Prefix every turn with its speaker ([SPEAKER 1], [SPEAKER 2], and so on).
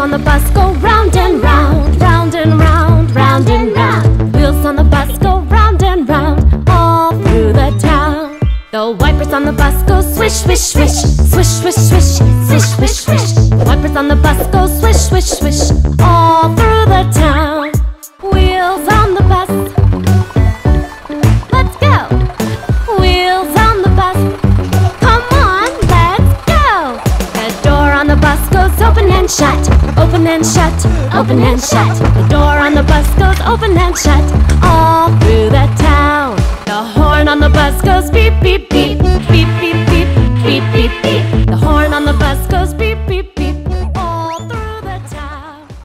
[SPEAKER 1] on the bus go round and round, round and round, round and round. Wheels on the bus go round and round, all through the town. The wipers on the bus go swish, swish, swish, swish, swish, swish, swish, swish, swish. The wipers on the bus go swish, swish, swish, all open and shut, open and shut, open and shut. The door on the bus goes open and shut, all through the town. The horn on the bus goes beep, beep, beep.